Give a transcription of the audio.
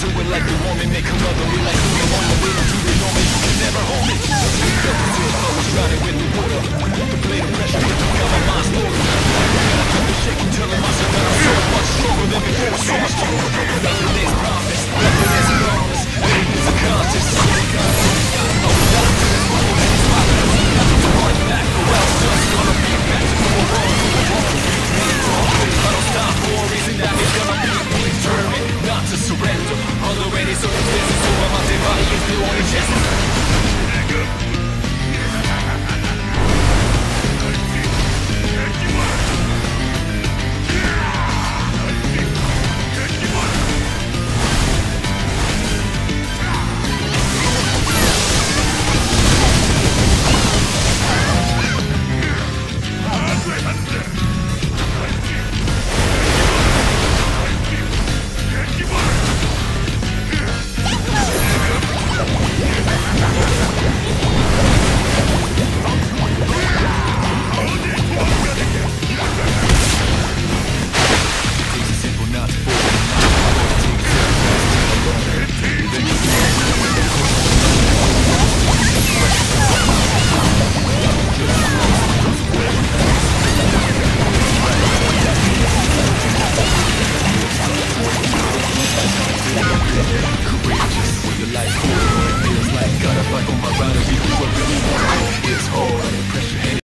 do it like you want me Make another me like you want me. We don't do it on me